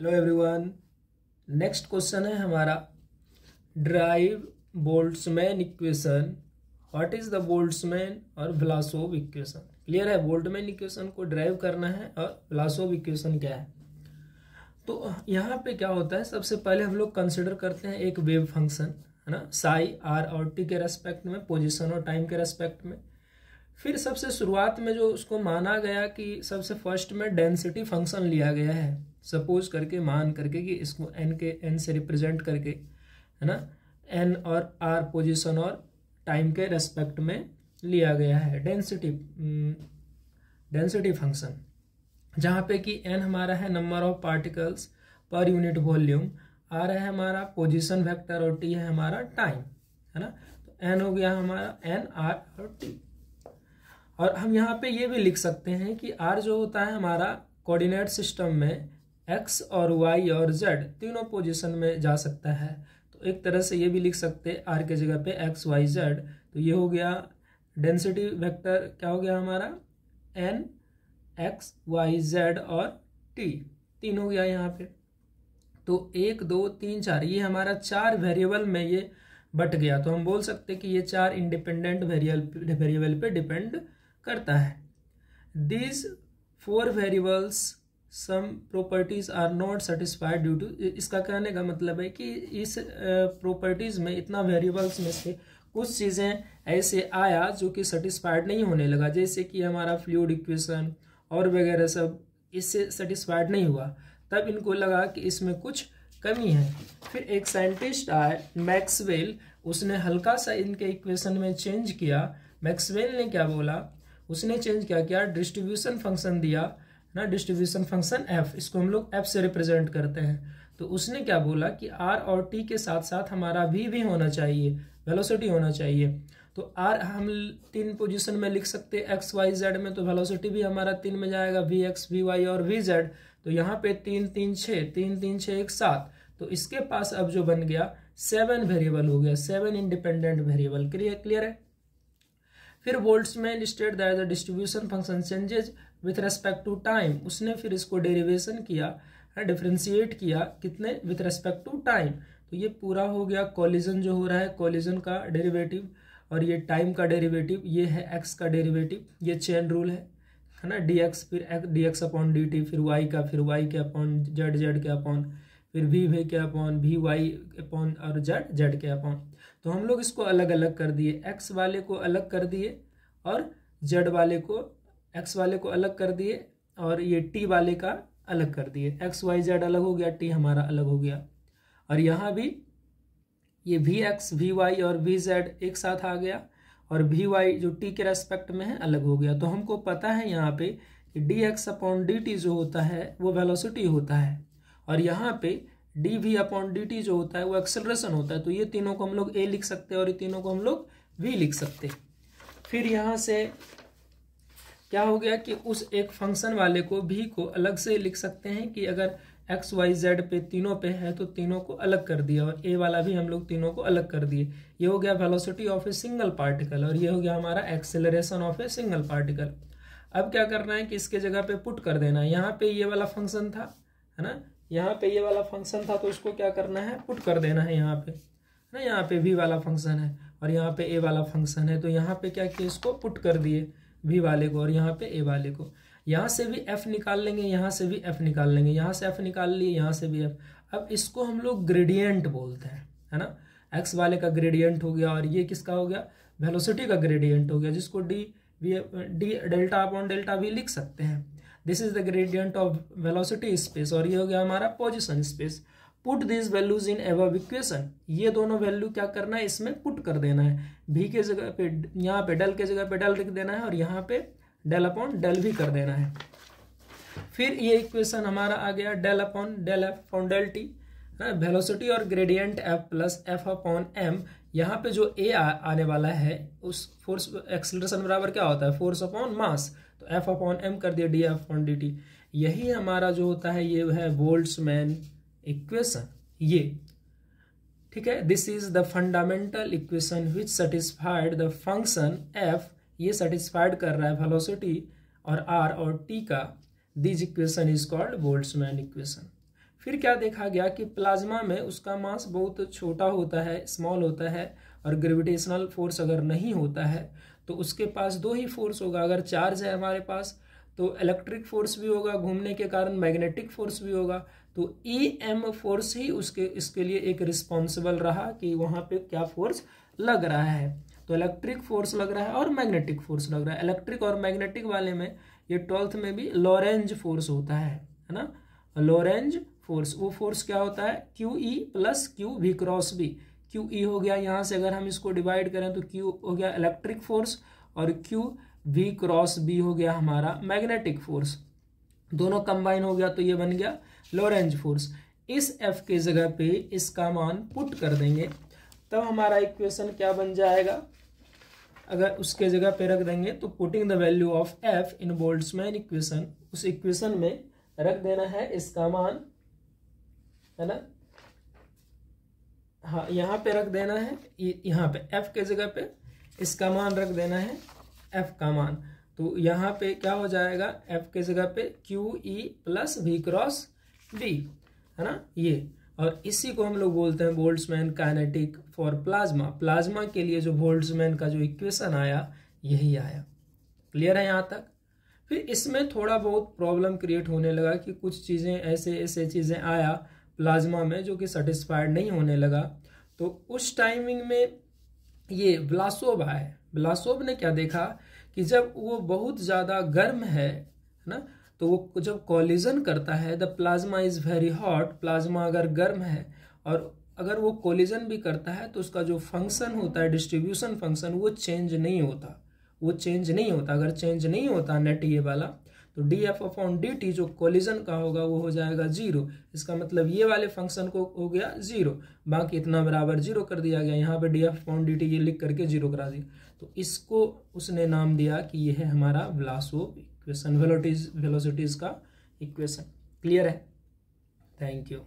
Hello everyone next question है हमारा। Drive Boltzmann equation what is the Boltzmann और Vlasov equation clear है? Boltzmann equation को drive करना है और व्लासोव इक्वेशन क्या है? तो यहाँ पे क्या होता है? सबसे पहले हम लोग कंसिडर करते हैं एक वेव फ़ंक्शन है ना? साई आर और टी के रेस्पेक्ट में पोजिशन और टाइम के रेस्पेक्ट में। फिर सबसे शुरुआत में जो उसको माना गया कि सबसे फ़र्स्ट में डेंसिटी फ़ंक्शन लिया गया है सपोज़ करके, मान करके कि इसको एन के एन से रिप्रेजेंट करके, है ना? एन और आर पोजीशन और टाइम के रेस्पेक्ट में लिया गया है। डेंसिटी डेंसिटी फ़ंक्शन जहाँ पे कि एन हमारा है number of particles per unit volume R है हमारा पोजीशन वेक्टर और टी है हमारा टाइम है ना? तो एन हो गया हमारा एन आर और टी और हम यहाँ पे ये भी लिख सकते हैं कि आर जो होता है हमारा कोऑर्डिनेट सिस्टम में एक्स और वाई और जेड तीनों पोजीशन में जा सकता है। तो एक तरह से ये भी लिख सकते हैं आर के जगह पे एक्स वाई जेड तो ये हो गया डेंसिटी वेक्टर क्या हो गया हमारा? एन एक्स वाई जेड और टी तीन हो गया यहाँ पे। तो एक, दो, तीन, चार, ये हमारा चार वेरिएबल में ये बट गया। तो हम बोल सकते कि ये चार इंडिपेंडेंट वेरिएबल वेरिएबल पे डिपेंड करता है। These four variables some properties are not satisfied due to इसका कहने का मतलब है कि इस प्रॉपर्टीज़ में, इतना वेरिएबल्स में से कुछ चीज़ें ऐसे आया जो कि सेटिस्फाइड नहीं होने लगा। जैसे कि हमारा फ्लूड इक्वेशन और वगैरह सब इससे सेटिस्फाइड नहीं हुआ। तब इनको लगा कि इसमें कुछ कमी है। फिर एक साइंटिस्ट आए, मैक्सवेल, उसने हल्का सा इनके इक्वेशन में चेंज किया। मैक्सवेल ने क्या बोला? उसने चेंज क्या किया? डिस्ट्रीब्यूशन फ़ंक्शन दिया, ना? डिस्ट्रीब्यूशन फ़ंक्शन एफ़ इसको हम लोग एफ़ से रिप्रेजेंट करते हैं। तो उसने क्या बोला कि आर और टी के साथ साथ हमारा वी भी होना चाहिए वेलोसिटी होना चाहिए। तो आर हम तीन पोजीशन में लिख सकते हैं एक्स वाई जेड में तो वेलोसिटी भी हमारा तीन में जाएगा वी एक्स वी वाई और वी जेड तो यहाँ पे तीन तीन छः तीन तीन छः एक, सात। तो इसके पास अब जो बन गया सेवन वेरिएबल हो गया seven independent variable clear clear है? फिर Boltzmann state that the distribution function changes with respect to time उसने फिर इसको डेरिवेशन किया डिफ्रेंशिएट किया, कितने? विथ रेस्पेक्ट टू टाइम तो ये पूरा हो गया कॉलिजन जो हो रहा है कॉलिजन का डेरिवेटिव और ये टाइम का डेरिवेटिव ये है एक्स का डेरिवेटिव ये चेन रूल है है ना? डी एक्स फिर D X upon D T फिर वाई का, फिर वाई के अपॉन जेड जेड के अपॉन फिर वी वी के अपॉन वी वाई अपॉन और जेड जेड के अपॉन। तो हम लोग इसको अलग अलग कर दिए। एक्स वाले को अलग कर दिए और जेड वाले को एक्स वाले को अलग कर दिए और ये टी वाले का अलग कर दिए। एक्स वाई जेड अलग हो गया टी हमारा अलग हो गया। और यहाँ भी ये वी एक्स वी वाई और वी जेड एक साथ आ गया और वी वाई जो टी के रेस्पेक्ट में है, अलग हो गया। तो हमको पता है यहाँ पे कि D X upon D T जो होता है, वो वेलोसिटी होता है। और यहाँ पे D V upon D T जो होता है वो एक्सेलरेशन होता है तो ये तीनों को हम लोग ए लिख सकते हैं और ये तीनों को हम लोग वी लिख सकते फिर यहाँ से क्या हो गया कि उस एक फ़ंक्शन वाले को भी को अलग से लिख सकते हैं कि अगर एक्स वाई जेड पे तीनों पे है तो तीनों को अलग कर दिया और ए वाला भी हम लोग तीनों को अलग कर दिए। ये हो गया velocity of a single particle और ये हो गया हमारा acceleration of a single particle अब क्या करना है कि इसके जगह पे पुट कर देना है। यहाँ पे ये वाला फ़ंक्शन था, है ना? यहाँ पे ये वाला फ़ंक्शन था तो इसको क्या करना है? पुट कर देना है यहाँ पे। है ना? यहाँ पे भी वाला फ़ंक्शन है और यहाँ पे ए वाला फ़ंक्शन है तो यहाँ पे क्या किया इसको? पुट कर दिए वी वाले को और यहाँ पे ए वाले को। यहाँ से भी एफ़ निकाल लेंगे, यहाँ से भी एफ़ निकाल लेंगे। यहाँ से एफ़ निकाल लिए, यहाँ से भी एफ़ अब इसको हम लोग ग्रेडियंट बोलते हैं, है ना? एक्स वाले का ग्रेडियंट हो गया और ये किसका हो गया? वेलोसिटी का ग्रेडियंट हो गया, जिसको D V D delta upon delta भी लिख सकते हैं। This is the gradient of velocity space और ये हो गया हमारा position space put this values in a equation ये दोनों वैल्यू क्या करना है? इसमें पुट कर देना है। भी के जगह पे, यहाँ पे डेल के जगह पे डेल लिख देना है और यहाँ पे डेल अपॉन डेल भी कर देना है। फिर ये इक्वेशन हमारा आ गया del upon del F upon del T velocity और gradient F plus F upon M यहाँ पे जो ए आने वाला है, उस फोर्स एक्सलेशन बराबर क्या होता है? फोर्स अपॉन मास तो एफ़ अपॉन एम कर दिया D F upon D T यही हमारा जो होता है, ये है वोल्ट्समैन इक्वेशन ये. ठीक है? This is the fundamental equation which satisfied the function F ये सेटिस्फाइड कर रहा है वेलोसिटी और आर और टी का. This equation is called Boltzmann equation फिर क्या देखा गया कि प्लाज्मा में उसका मास बहुत छोटा होता है स्मॉल होता है और ग्रेविटेशनल फोर्स अगर नहीं होता है तो उसके पास दो ही फोर्स होगा। अगर चार्ज है हमारे पास तो इलेक्ट्रिक फोर्स भी होगा घूमने के कारण मैग्नेटिक फोर्स भी होगा। तो ई एम फोर्स ही उसके, इसके लिए एक रिस्पॉन्सिबल रहा कि वहाँ पे क्या फोर्स लग रहा है। तो इलेक्ट्रिक फोर्स लग रहा है और मैग्नेटिक फोर्स लग रहा है। इलेक्ट्रिक और मैग्नेटिक वाले में, ये ट्वेल्थ में भी लॉरेंज फोर्स होता है है ना? लॉरेंज फोर्स, वो फोर्स क्या होता है? Q E plus Q V cross B. Q E हो गया यहाँ से, अगर हम इसको डिवाइड करें तो क्यू हो गया इलेक्ट्रिक फोर्स और क्यू वी क्रॉस बी हो गया हमारा मैग्नेटिक फोर्स। दोनों कंबाइन हो गया तो ये बन गया लोरेंज फोर्स इस एफ़ के जगह पे इसका मान पुट कर देंगे। तब हमारा इक्वेशन क्या बन जाएगा? अगर उसके जगह पे रख देंगे तो putting the value of F in Boltzmann equation उस इक्वेशन में रख देना है इसका मान। है ना? हाँ यहाँ पे रख देना है यहाँ पे एफ़ के जगह पे, इसका मान रख देना है एफ़ का मान। तो यहाँ पे क्या हो जाएगा? एफ़ के जगह पे Q E plus V cross B है ना? ये। और इसी को हम लोग बोलते हैं Boltzmann kinetic for plasma plasma के लिए जो बोल्ट्समैन का जो इक्वेशन आया, यही आया। क्लियर है यहाँ तक? फिर इसमें थोड़ा बहुत प्रॉब्लम क्रिएट होने लगा कि कुछ चीज़ें ऐसे ऐसे चीज़ें आया प्लाज्मा में, जो कि सेटिस्फाइड नहीं होने लगा। तो उस टाइमिंग में ये ब्लासोब आए। ब्लासोब ने क्या देखा कि जब वो बहुत ज़्यादा गर्म है ना तो वो जब कॉलिजन करता है the plasma is very hot plasma अगर गर्म है, और अगर वो कोलिजन भी करता है तो उसका जो फ़ंक्शन होता है डिस्ट्रीब्यूशन फ़ंक्शन वो चेंज नहीं होता। वो चेंज नहीं होता। अगर चेंज नहीं होता नेट ये वाला तो D F upon D T जो कोलिजन का होगा, वो हो जाएगा ज़ीरो इसका मतलब ये वाले फ़ंक्शन को हो गया ज़ीरो बाकी इतना बराबर ज़ीरो कर दिया गया। यहाँ पे D F upon D T ये लिख करके ज़ीरो करा दिया। तो इसको उसने नाम दिया कि ये है हमारा व्लासो इक्वेशन वेलोटीज वेलोसिटीज का इक्वेशन क्लियर है? Thank you